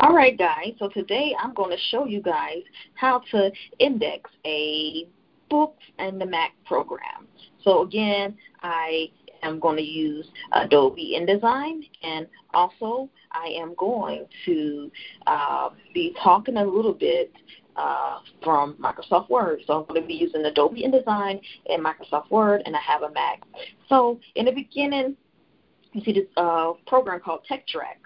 All right, guys. So today I'm going to show you guys how to index a book in the Mac program. So again, I am going to use Adobe InDesign and also I am going to uh, be talking a little bit uh, from Microsoft Word. So I'm going to be using Adobe InDesign and Microsoft Word and I have a Mac. So in the beginning, you see this uh, program called TExtract.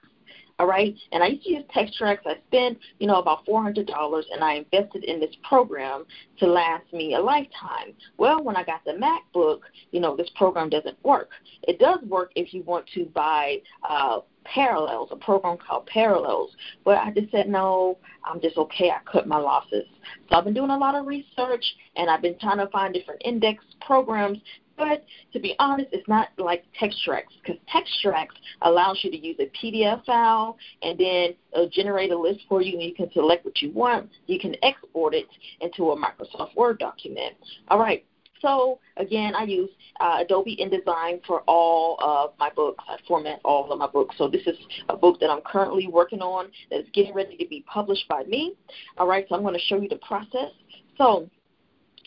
All right, and I used to use TExtract. I spent, you know, about four hundred dollars, and I invested in this program to last me a lifetime. Well, when I got the MacBook, you know, this program doesn't work. It does work if you want to buy uh, Parallels, a program called Parallels. But I just said no. I'm just okay. I cut my losses. So I've been doing a lot of research, and I've been trying to find different index programs but to be honest, it's not like TExtract because TExtract allows you to use a PDF file and then it'll generate a list for you and you can select what you want. You can export it into a Microsoft Word document. All right. So again, I use uh, Adobe InDesign for all of my books. I format all of my books. So this is a book that I'm currently working on that is getting ready to be published by me. All right, so I'm going to show you the process. So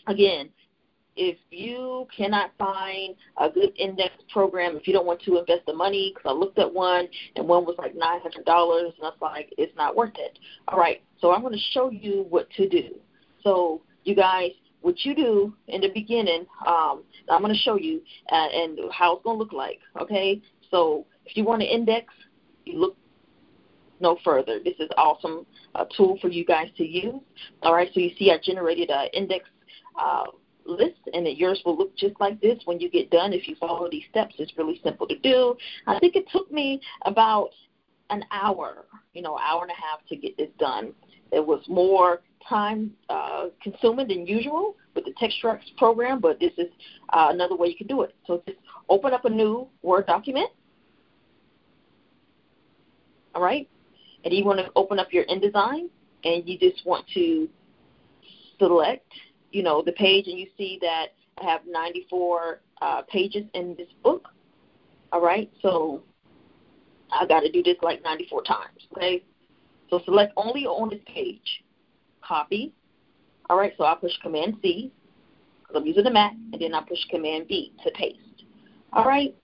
again, if you cannot find a good index program, if you don't want to invest the money, because I looked at one and one was like $900, and I was like, it's not worth it. All right, so I'm going to show you what to do. So, you guys, what you do in the beginning, um, I'm going to show you uh, and how it's going to look like. Okay, so if you want to index, you look no further. This is awesome a tool for you guys to use. All right, so you see I generated an index uh, list and that yours will look just like this when you get done if you follow these steps. It's really simple to do. I think it took me about an hour, you know, hour and a half to get this done. It was more time uh, consuming than usual with the TExtract program, but this is uh, another way you can do it. So just open up a new Word document. All right? And you want to open up your InDesign and you just want to select you know, the page and you see that I have 94 uh, pages in this book. All right, so I got to do this like 94 times. Okay, so select only on this page. Copy. All right, so I push Command C because I'm using the Mac, and then I push Command V to paste. All right,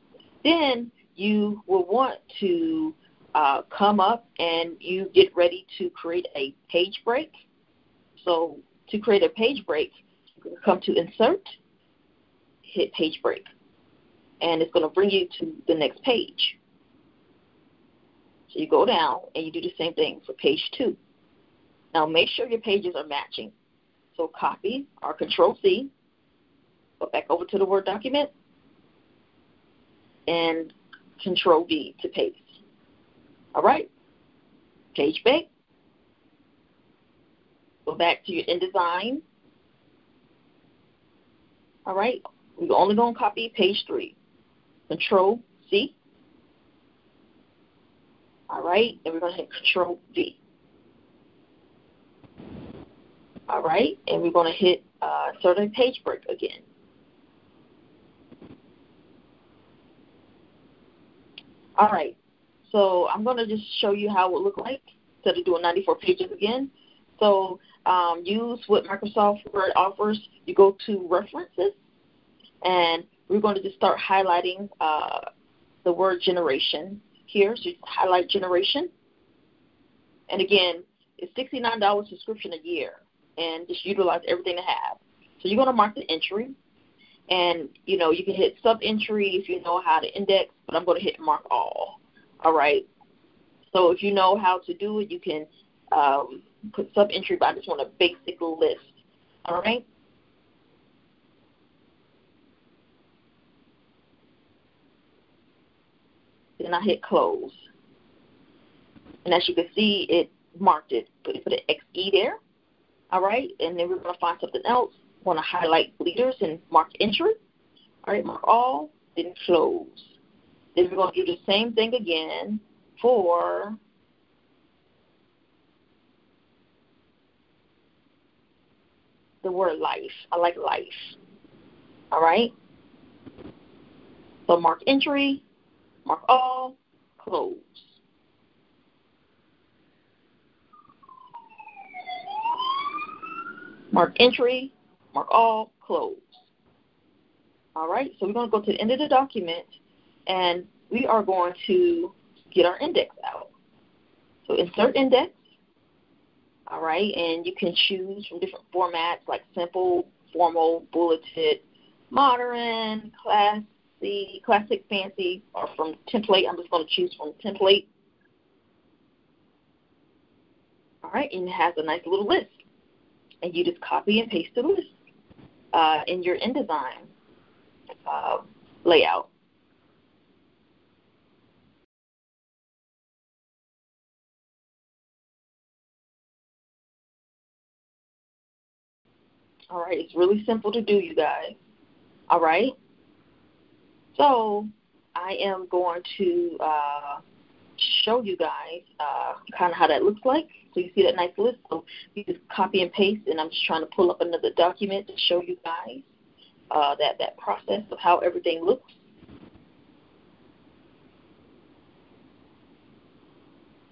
then you will want to uh, come up and you get ready to create a page break. So to create a page break, come to Insert, hit Page Break, and it's going to bring you to the next page. So you go down and you do the same thing for page two. Now make sure your pages are matching. So copy or Control C, go back over to the Word document, and Control V to paste. All right, page break, Go back to your InDesign. All right, we're only going to copy page three. Control C. All right, and we're going to hit Control V. All right, and we're going to hit uh, certain page break again. All right, so I'm going to just show you how it would look like instead of doing 94 pages again. So um, use what Microsoft Word offers. You go to References, and we're going to just start highlighting uh, the word generation here. So highlight generation. And again, it's $69 subscription a year, and just utilize everything to have. So you're going to mark the entry, and you know you can hit sub entry if you know how to index, but I'm going to hit mark all. All right. So if you know how to do it, you can um, put sub entry, but I just want a basic list. All right. Then I hit close. And as you can see, it marked it. Put, put an XE there. All right. And then we're going to find something else. Want to highlight leaders and mark entry. All right. Mark all. Then close. Then we're going to do the same thing again for the word life. I like life. All right? So mark entry, mark all, close. Mark entry, mark all, close. All right, so we're going to go to the end of the document and we are going to get our index out. So insert index all right, and you can choose from different formats like simple, formal, bulleted, modern, classy, classic, fancy, or from template. I'm just going to choose from template. All right, and it has a nice little list. And you just copy and paste the list uh, in your InDesign uh, layout. All right, it's really simple to do, you guys. All right. So I am going to uh, show you guys uh, kind of how that looks like. So you see that nice list. So you just copy and paste, and I'm just trying to pull up another document to show you guys uh, that that process of how everything looks.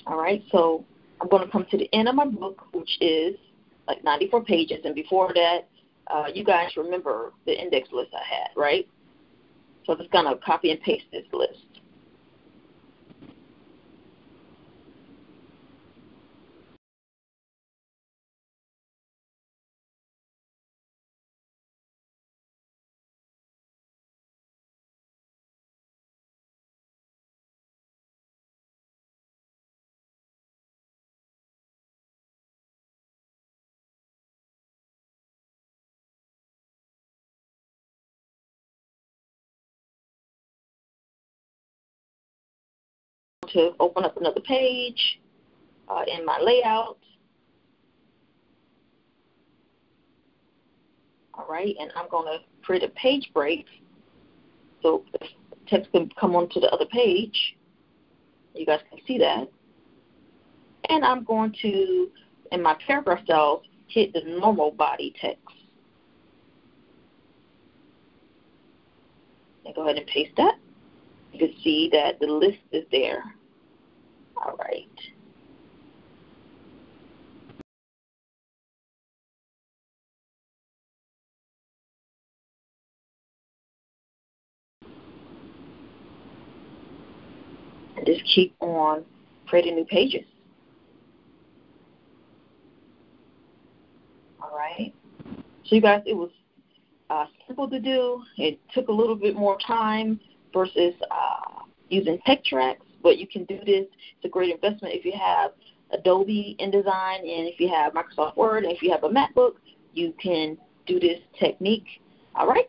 All right, so I'm going to come to the end of my book, which is like 94 pages. And before that, uh, you guys remember the index list I had, right? So I'm just going to copy and paste this list. To open up another page uh, in my layout. All right, and I'm going to create a page break so the text can come onto the other page. You guys can see that. And I'm going to, in my paragraph cells, hit the normal body text. And go ahead and paste that. See that the list is there. All right. And just keep on creating new pages. All right. So you guys, it was uh, simple to do. It took a little bit more time versus uh, using TExtract but you can do this. It's a great investment if you have Adobe InDesign and if you have Microsoft Word and if you have a MacBook, you can do this technique. All right.